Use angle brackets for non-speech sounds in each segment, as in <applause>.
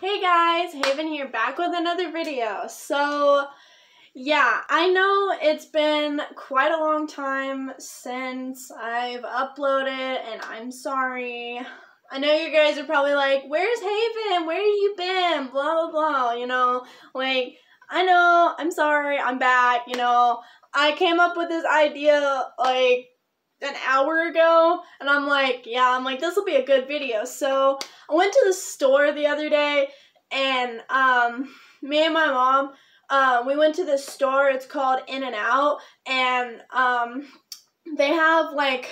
Hey guys, Haven here back with another video. So, yeah, I know it's been quite a long time since I've uploaded and I'm sorry. I know you guys are probably like, where's Haven? Where have you been? Blah, blah, blah, you know, like, I know, I'm sorry, I'm back, you know. I came up with this idea, like, an hour ago and I'm like, yeah, I'm like, this will be a good video. So I went to the store the other day and um, me and my mom, uh, we went to this store. It's called In and Out and um, they have like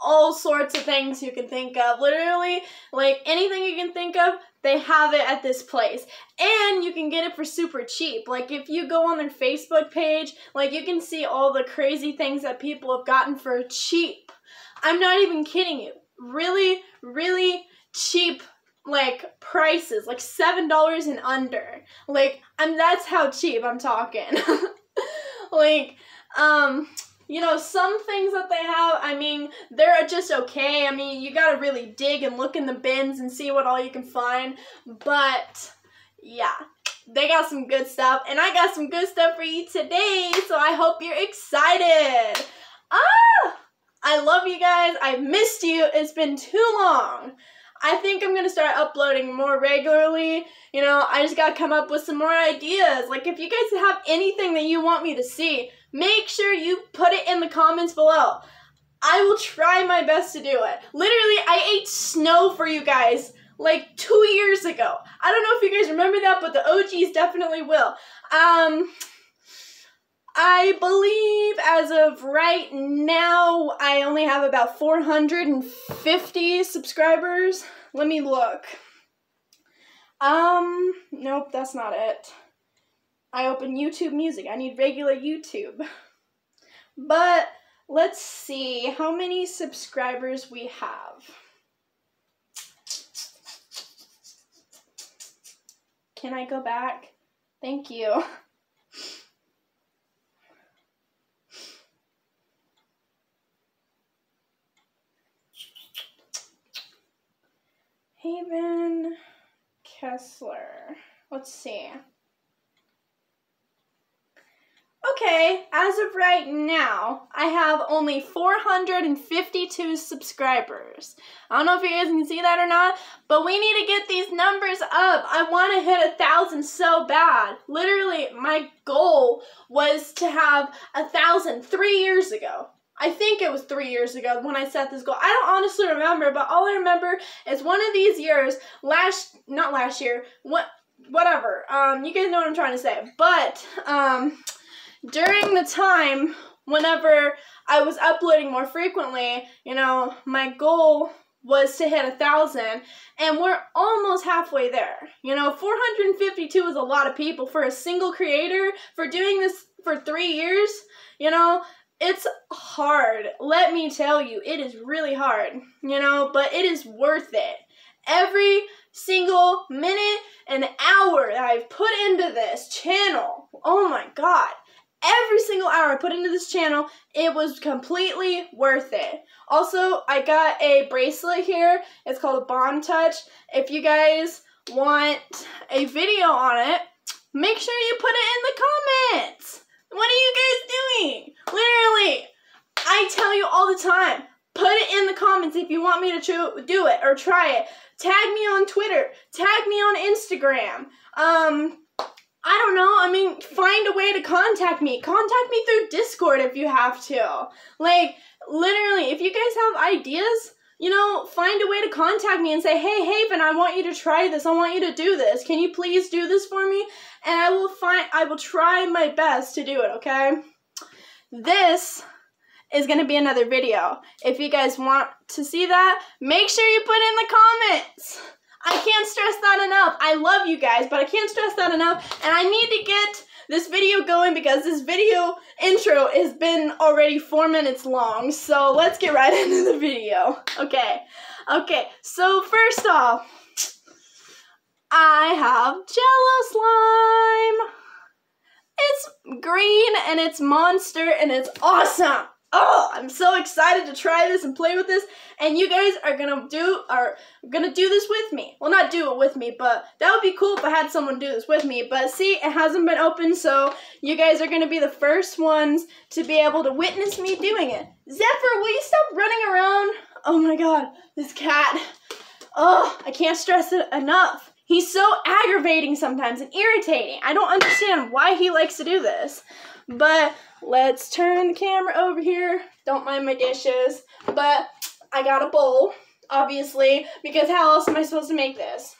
all sorts of things you can think of. Literally, like anything you can think of, they have it at this place. And you can get it for super cheap. Like if you go on their Facebook page, like you can see all the crazy things that people have gotten for cheap. I'm not even kidding you. Really, really cheap like prices, like seven dollars and under. Like I'm that's how cheap I'm talking. <laughs> like, um you know, some things that they have, I mean, they're just okay. I mean, you gotta really dig and look in the bins and see what all you can find. But, yeah, they got some good stuff. And I got some good stuff for you today. So I hope you're excited. Ah! I love you guys. I've missed you. It's been too long. I think I'm gonna start uploading more regularly. You know, I just gotta come up with some more ideas. Like, if you guys have anything that you want me to see, make sure you put it in the comments below. I will try my best to do it. Literally, I ate snow for you guys like two years ago. I don't know if you guys remember that, but the OGs definitely will. Um, I believe as of right now, I only have about 450 subscribers. Let me look. Um, nope, that's not it. I open YouTube Music. I need regular YouTube. But let's see how many subscribers we have. Can I go back? Thank you. Haven Kessler. Let's see. Okay, as of right now, I have only 452 subscribers. I don't know if you guys can see that or not, but we need to get these numbers up. I want to hit a thousand so bad. Literally, my goal was to have a thousand three years ago. I think it was three years ago when I set this goal. I don't honestly remember, but all I remember is one of these years, last, not last year, what, whatever. Um, you guys know what I'm trying to say. But, um, during the time whenever I was uploading more frequently, you know, my goal was to hit a thousand and we're almost halfway there. You know 452 is a lot of people for a single creator for doing this for three years you know? It's hard. Let me tell you it is really hard you know but it is worth it. Every single minute and hour that i've put into this channel oh my god every single hour I put into this channel, it was completely worth it. Also, I got a bracelet here. It's called a Bond Touch. If you guys want a video on it, make sure you put it in the comments. What are you guys doing? Literally, I tell you all the time, put it in the comments if you want me to do it or try it. Tag me on Twitter. Tag me on Instagram. Um, I don't know. I mean, find a way to contact me. Contact me through Discord if you have to. Like, literally, if you guys have ideas, you know, find a way to contact me and say, hey, Haven, I want you to try this. I want you to do this. Can you please do this for me? And I will find, I will try my best to do it, okay? This is going to be another video. If you guys want to see that, make sure you put in the comments. I can't stress that enough. I love you guys, but I can't stress that enough. And I need to get this video going because this video intro has been already four minutes long. So let's get right <laughs> into the video. Okay. Okay. So first off, I have Jello slime. It's green and it's monster and it's awesome. Oh, I'm so excited to try this and play with this. And you guys are gonna do are gonna do this with me. Well, not do it with me, but that would be cool if I had someone do this with me. But see, it hasn't been open, so you guys are gonna be the first ones to be able to witness me doing it. Zephyr, will you stop running around? Oh my god, this cat. Oh, I can't stress it enough. He's so aggravating sometimes and irritating. I don't understand why he likes to do this. But let's turn the camera over here. Don't mind my dishes. But I got a bowl, obviously, because how else am I supposed to make this?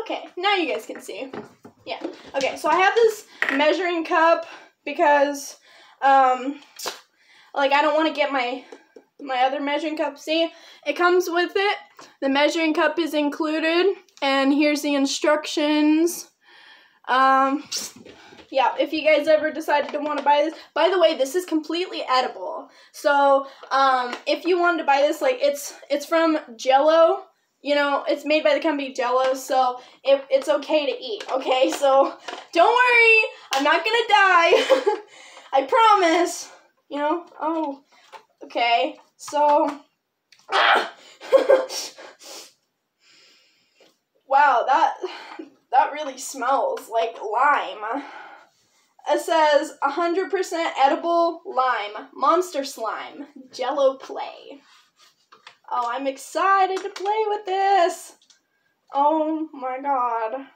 Okay, now you guys can see. Yeah. Okay, so I have this measuring cup because, um, like, I don't want to get my my other measuring cup. See, it comes with it. The measuring cup is included, and here's the instructions. Um, yeah, if you guys ever decided to want to buy this, by the way, this is completely edible. So, um, if you wanted to buy this, like it's it's from Jello. You know, it's made by the company Jello, so it, it's okay to eat. Okay, so don't worry, I'm not gonna die. <laughs> I promise. You know. Oh, okay. So. Ah! <laughs> wow, that that really smells like lime. It says 100% edible lime, monster slime, jello play. Oh, I'm excited to play with this. Oh my god.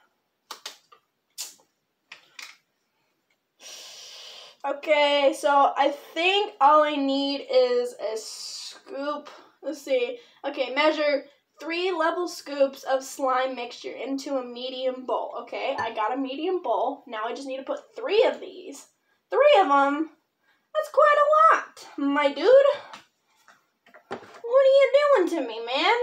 Okay, so I think all I need is a scoop. Let's see. Okay, measure three level scoops of slime mixture into a medium bowl. Okay, I got a medium bowl. Now I just need to put three of these. Three of them? That's quite a lot, my dude. What are you doing to me, man?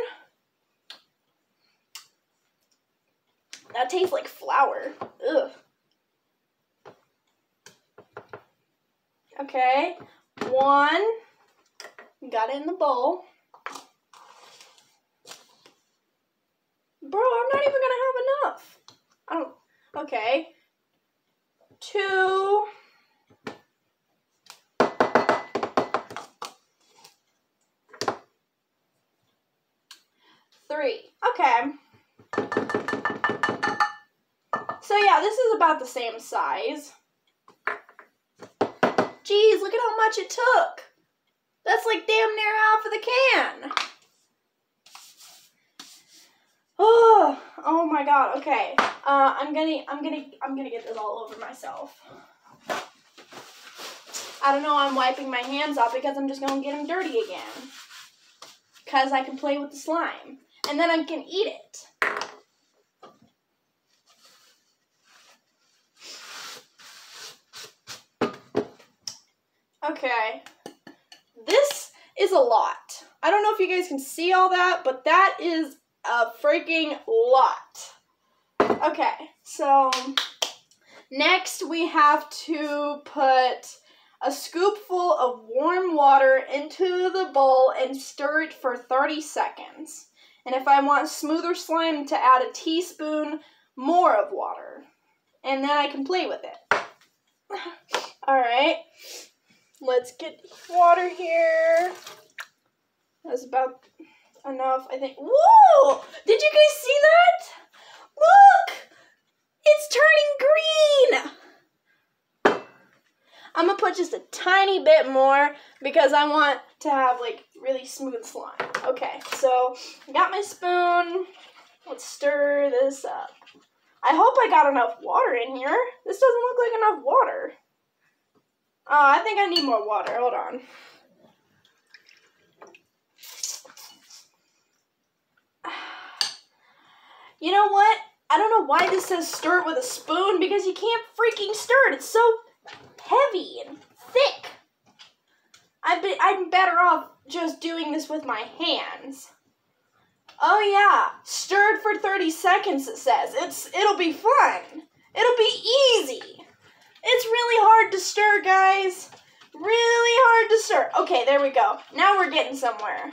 That tastes like flour. Ugh. Okay, one. Got it in the bowl. Bro, I'm not even gonna have enough. I don't. Okay. Two. Three. Okay. So yeah, this is about the same size. Geez, look at how much it took. That's like damn near half of the can. Oh, my god. Okay. Uh, I'm gonna, I'm gonna, I'm gonna get this all over myself. I don't know. I'm wiping my hands off because I'm just gonna get them dirty again. Cause I can play with the slime, and then I can eat it. Okay. This is a lot. I don't know if you guys can see all that, but that is a freaking lot. Okay, so next we have to put a scoopful of warm water into the bowl and stir it for 30 seconds. And if I want smoother slime, to add a teaspoon more of water. And then I can play with it. <laughs> Alright, let's get water here. That's about enough, I think. Whoa! Did you guys see that? Look! It's turning green! I'm gonna put just a tiny bit more because I want to have like really smooth slime. Okay, so I got my spoon. Let's stir this up. I hope I got enough water in here. This doesn't look like enough water. Oh, I think I need more water. Hold on. You know what? I don't know why this says stir it with a spoon because you can't freaking stir it. It's so heavy and thick. I be, I'm better off just doing this with my hands. Oh yeah, stirred for 30 seconds it says. It's it'll be fun. It'll be easy. It's really hard to stir, guys. Really hard to stir. Okay, there we go. Now we're getting somewhere.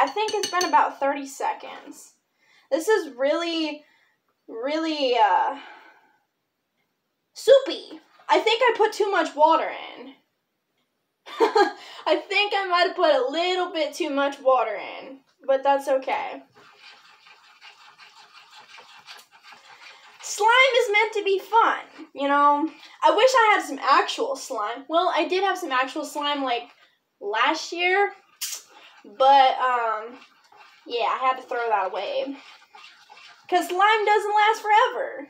I think it's been about 30 seconds. This is really, really, uh, soupy. I think I put too much water in. <laughs> I think I might have put a little bit too much water in, but that's okay. Slime is meant to be fun, you know? I wish I had some actual slime. Well, I did have some actual slime like last year, but um yeah, I had to throw that away. Cuz slime doesn't last forever,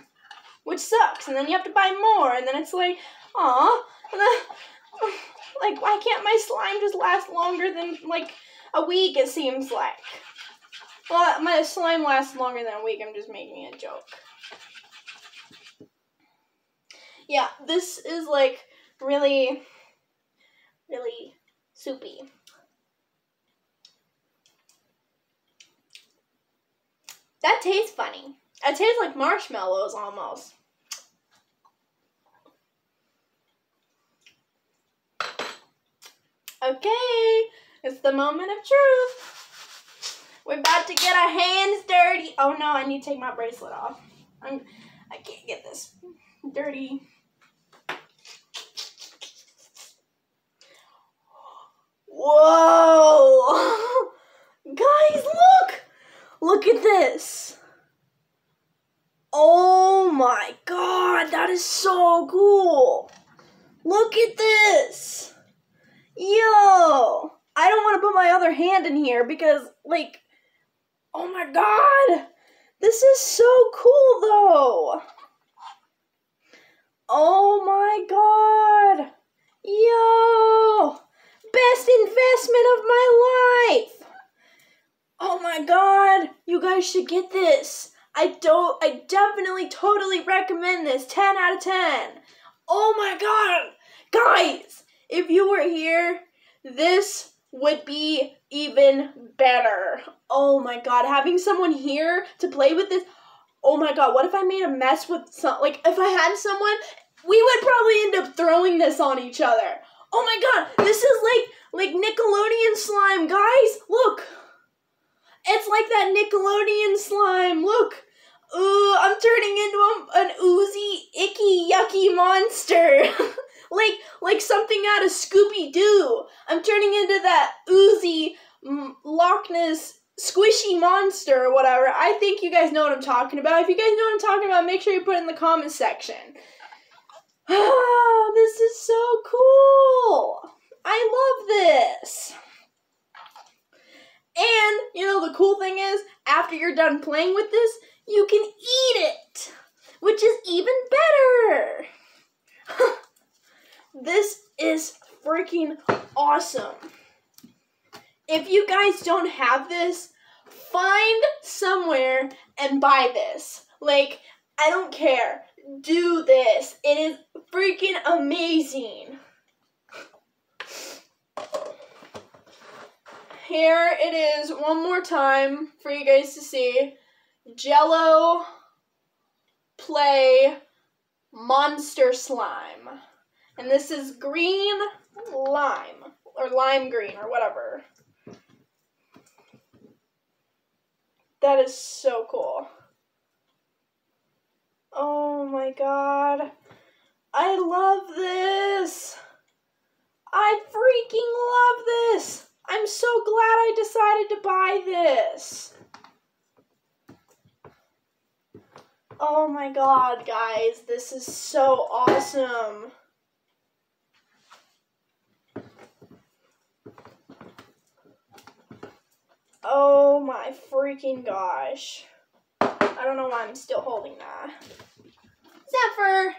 which sucks. And then you have to buy more and then it's like, "Aw." And then <sighs> like, why can't my slime just last longer than like a week? It seems like. Well, my slime lasts longer than a week. I'm just making a joke. Yeah, this is like really, really soupy. That tastes funny. It tastes like marshmallows almost. Okay, it's the moment of truth. We're about to get our hands dirty. Oh no, I need to take my bracelet off. I'm, I can't get this dirty. <gasps> Whoa! <laughs> Guys, look! Look at this. Oh my god, that is so cool. Look at this. Yo, I don't want to put my other hand in here because, like, oh my god, this is so cool though. Oh my god, yo, best investment of my life. Oh my god, you guys should get this. I don't, I definitely totally recommend this. 10 out of 10. Oh my god, guys if you were here, this would be even better. Oh my god, having someone here to play with this. Oh my god, what if I made a mess with some like if I had someone, we would probably end up throwing this on each other. Oh my god, this is like like Nickelodeon slime, guys. Look. It's like that Nickelodeon slime. Look. Ooh, I'm turning into a, an oozy, icky, yucky monster. <laughs> like like something out of Scooby Doo. I'm turning into that oozy mm, Loch Ness squishy monster or whatever. I think you guys know what I'm talking about. If you guys know what I'm talking about, make sure you put it in the comment section. <sighs> Ah, this is so cool. I love this. The cool thing is, after you're done playing with this, you can eat it, which is even better. <laughs> This is freaking awesome. If you guys don't have this, find somewhere and buy this. Like, I don't care. Do this. It is freaking amazing. Here it is one more time for you guys to see. Jello Play Monster Slime. And this is green lime, or lime green, or whatever. That is so cool. Oh my god. I love this. I freaking love this. I'm so glad I decided to buy this. Oh my god, guys. This is so awesome. Oh my freaking gosh. I don't know why I'm still holding that. Zephyr!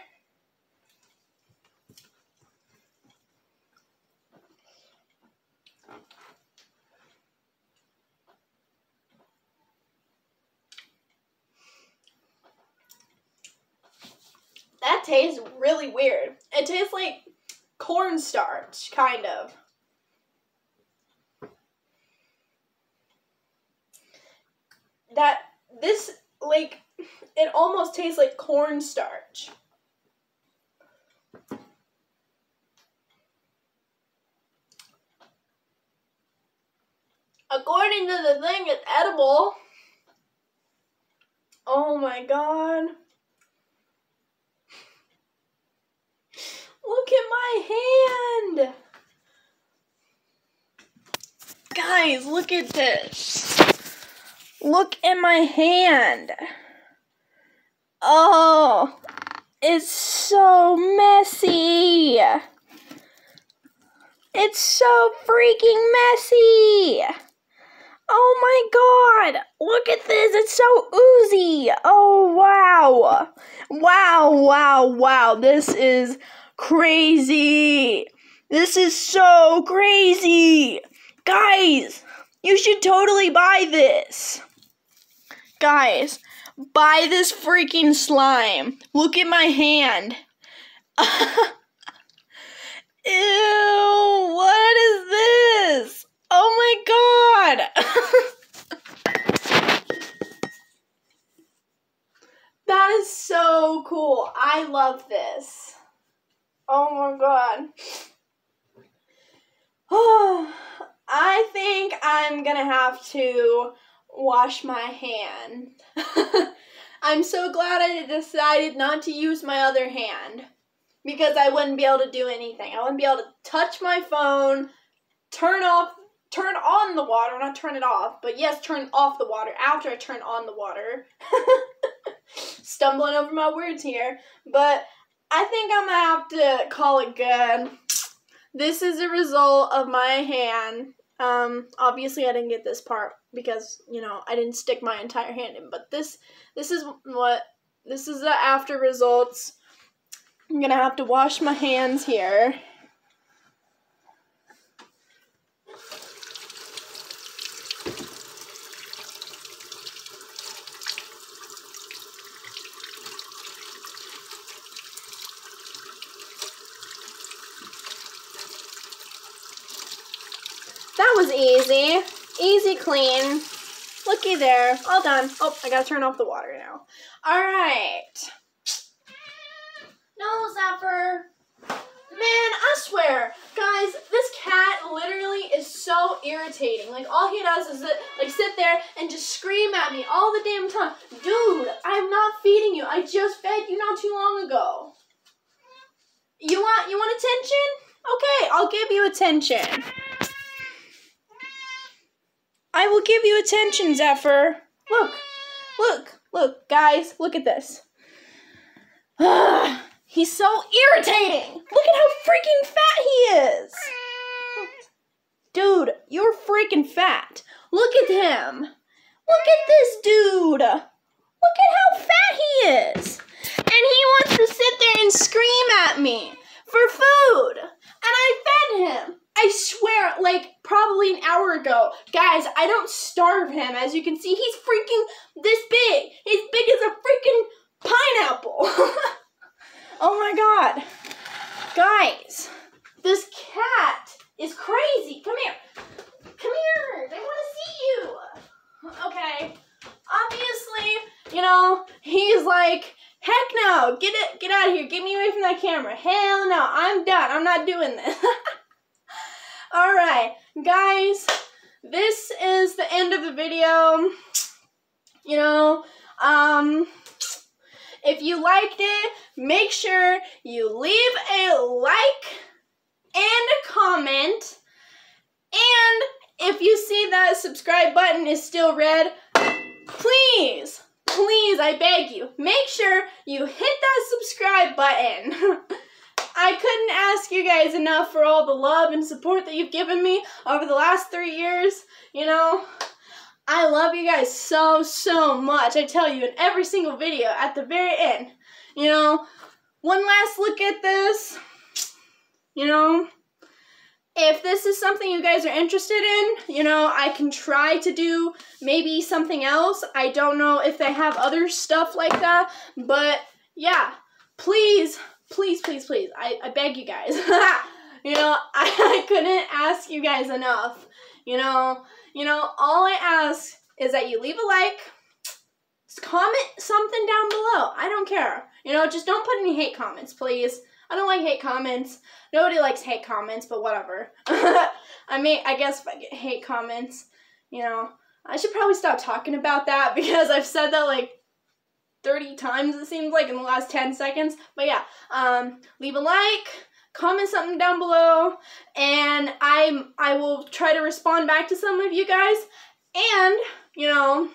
That tastes really weird. It tastes like cornstarch, kind of. that this like it almost tastes like cornstarch. According to the thing, it's edible. Oh my god. Look at my hand! Guys, look at this. Look at my hand. Oh, it's so messy. It's so freaking messy. Oh my god! Look at this! It's so oozy! Oh wow! Wow, wow, wow. This is crazy! This is so crazy! Guys, you should totally buy this. Guys, buy this freaking slime. Look at my hand. <laughs> Ew, what is this? Oh my god! <laughs> that is so cool. I love this. Oh my god. Oh, <sighs> I think I'm gonna have to wash my hand. <laughs> I'm so glad I decided not to use my other hand because I wouldn't be able to do anything. I wouldn't be able to touch my phone, turn off, turn on the water, not turn it off, but yes, turn off the water after I turn on the water. <laughs> Stumbling over my words here, but I think I'm gonna have to call it good. This is a result of my hand. Um, obviously I didn't get this part because, you know, I didn't stick my entire hand in, but this this is what this is the after results. I'm gonna have to wash my hands here. That was easy. Easy clean. Looky there. All done. Oh, I gotta turn off the water now. Alright. No, Zephyr. Man, I swear, guys, this cat literally is so irritating. Like, all he does is, uh, like, sit there and just scream at me all the damn time. Dude, I'm not feeding you. I just fed you not too long ago. You want, you want attention? Okay, I'll give you attention. I will give you attention, Zephyr. Look, look, look, guys, look at this. <sighs> He's so irritating. Look at how freaking fat he is. Dude, you're freaking fat. Look at him. Look at this dude. Look at how fat he is. And he wants to sit there and scream at me for food. And I fed him. I swear, like probably an hour ago. Guys, I don't starve him. As you can see, he's freaking this big. He's big as a freaking pineapple. <laughs> oh my god. Guys, this cat is crazy. Come here. Come here. They want to see you. Okay. Obviously, you know, he's like, heck no. Get it get out of here. Get me away from that camera. Hell no. I'm done. I'm not doing this. <laughs> All right, guys, this is the end of the video. You know, um, if you liked it, make sure you leave a like and a comment. And if you see that subscribe button is still red, please, please, I beg you, make sure you hit that subscribe button. <laughs> I couldn't ask you guys enough for all the love and support that you've given me over the last three years. You know, I love you guys so, so much. I tell you in every single video at the very end. You know, one last look at this. You know, if this is something you guys are interested in, you know, I can try to do maybe something else. I don't know if they have other stuff like that, but yeah, please please, please, please, I, I beg you guys. <laughs> you know, I, <laughs> I couldn't ask you guys enough. You know, you know, all I ask is that you leave a like, comment something down below. I don't care. You know, just don't put any hate comments, please. I don't like hate comments. Nobody likes hate comments, but whatever. <laughs> I mean, I guess if I get hate comments, you know, I should probably stop talking about that because I've said that like 30 times it seems like in the last 10 seconds. But yeah, um, leave a like, comment something down below, and I I will try to respond back to some of you guys. And, you know,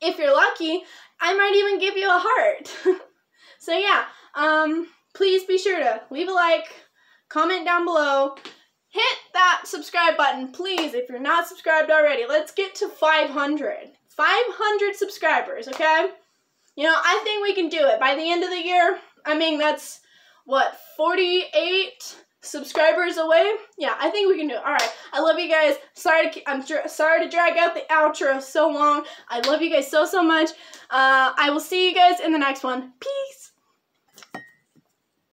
if you're lucky, I might even give you a heart. <laughs> so yeah, um, please be sure to leave a like, comment down below, hit that subscribe button, please, if you're not subscribed already. Let's get to 500. 500 subscribers, okay? You know, I think we can do it. By the end of the year, I mean, that's, what, 48 subscribers away? Yeah, I think we can do it. All right, I love you guys. Sorry to, I'm sorry to drag out the outro so long. I love you guys so, so much. Uh, I will see you guys in the next one. Peace.